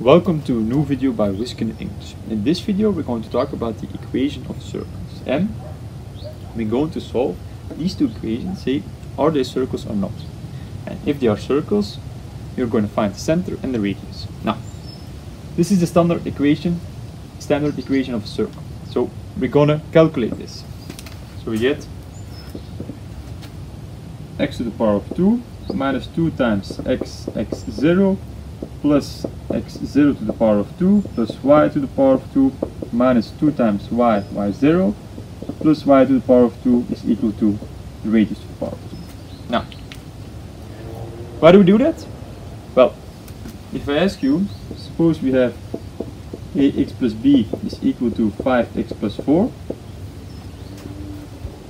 Welcome to a new video by Wiskunne English. In this video we're going to talk about the equation of circles and we're going to solve these two equations, say are they circles or not. And if they are circles, you're going to find the center and the radius. Now, this is the standard equation, standard equation of a circle. So we're going to calculate this. So we get x to the power of 2 minus 2 times x x0 plus x0 to the power of 2 plus y to the power of 2 minus 2 times y y0 plus y to the power of 2 is equal to the radius to the power of 2. Now, why do we do that? Well, if I ask you, suppose we have ax plus b is equal to 5x plus 4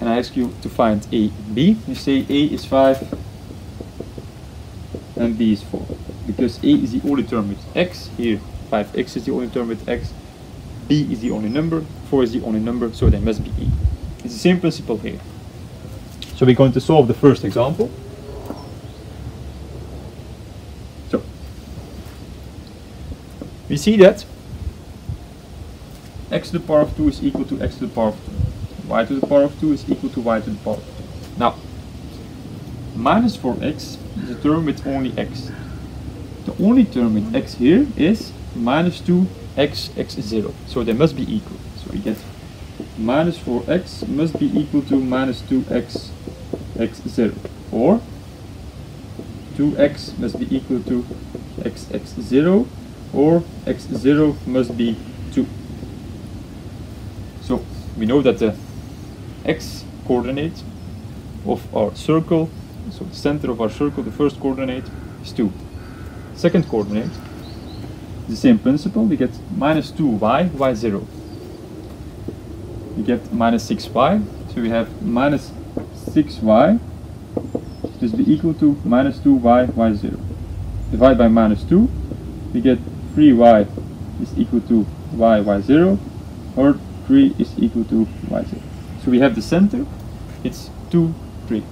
and I ask you to find a b, you say a is 5 and b is 4 because a is the only term with x here 5x is the only term with x b is the only number 4 is the only number so they must be e. It's the same principle here. So we're going to solve the first example. So we see that x to the power of 2 is equal to x to the power of 2 y to the power of 2 is equal to y to the power of 2 now minus 4x is a term with only x. The only term with x here is minus 2x x0. So they must be equal. So we get minus 4x must be equal to minus 2x x0. Or 2x must be equal to x x0 or x0 must be 2. So we know that the x coordinate of our circle so the center of our circle, the first coordinate is 2. Second coordinate, the same principle, we get minus 2y, y0. We get minus 6y, so we have minus 6y this be equal to minus 2y, y0. Divide by minus 2, we get 3y is equal to y, y0, or 3 is equal to y0. So we have the center, it's 2, 3.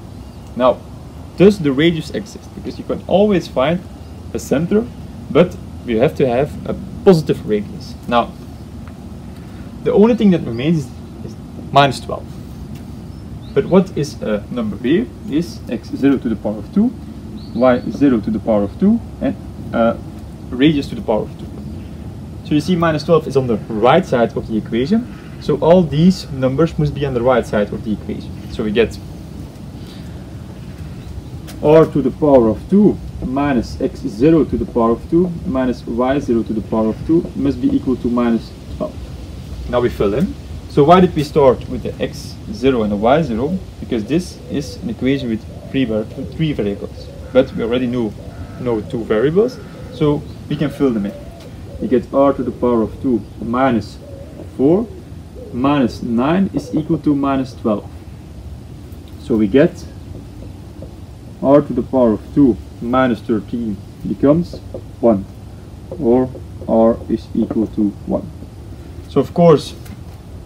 Now, does the radius exist? Because you can always find a center, but we have to have a positive radius. Now, the only thing that remains is, minus 12. But what is a number here is x0 to the power of 2, y0 to the power of 2, and uh, radius to the power of 2. So you see minus 12 is on the right side of the equation. So all these numbers must be on the right side of the equation. So we get r to the power of 2 minus x0 to the power of 2 minus y0 to the power of 2 must be equal to minus 12. Now we fill in. So why did we start with the x0 and the y0? Because this is an equation with three, three variables. But we already know, know two variables, so we can fill them in. We get r to the power of 2 minus 4 minus 9 is equal to minus 12. So we get r to the power of 2 minus 13 becomes 1 or r is equal to 1. So of course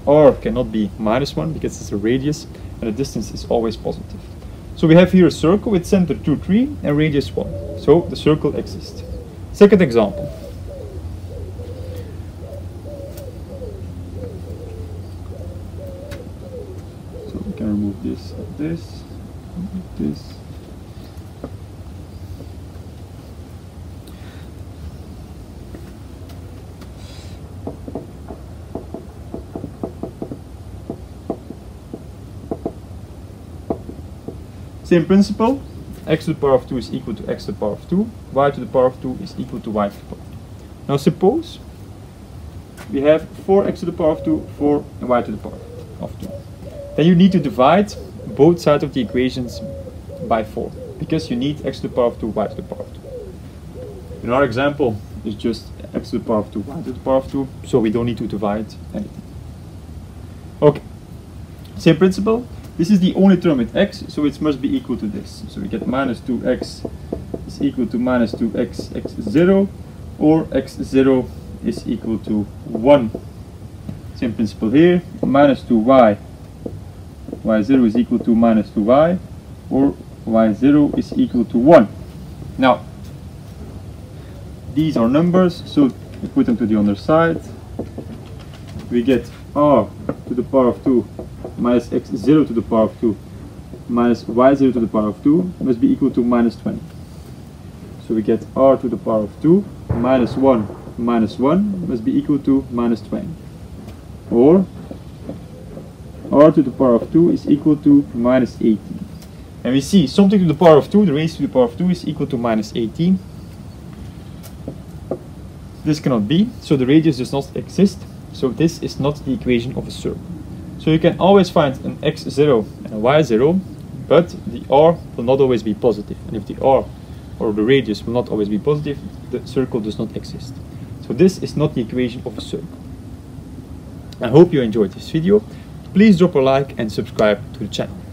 r cannot be minus 1 because it's a radius and the distance is always positive. So we have here a circle with center 2, 3 and radius 1. So the circle exists. Second example. So we can remove this this, this, Same principle, x to the power of 2 is equal to x to the power of 2, y to the power of 2 is equal to y to the power of 2. Now suppose we have 4x to the power of 2, 4 and y to the power of 2. Then you need to divide both sides of the equations by 4, because you need x to the power of 2, y to the power of 2. In our example, it's just x to the power of 2, y to the power of 2, so we don't need to divide anything. Okay, same principle, this is the only term with x, so it must be equal to this. So we get minus 2x is equal to minus 2x x0, or x0 is equal to 1. Same principle here, minus 2y, y0 is equal to minus 2y, or y0 is equal to 1. Now, these are numbers, so we put them to the other side. We get r to the power of 2 minus x0 to the power of 2 minus y0 to the power of 2 must be equal to minus 20. So we get r to the power of 2 minus 1 minus 1 must be equal to minus 20. Or r to the power of 2 is equal to minus 18. And we see something to the power of 2, the raised to the power of 2 is equal to minus 18. This cannot be, so the radius does not exist. So this is not the equation of a circle. So you can always find an x0 and a y0, but the r will not always be positive. And if the r or the radius will not always be positive, the circle does not exist. So this is not the equation of a circle. I hope you enjoyed this video. Please drop a like and subscribe to the channel.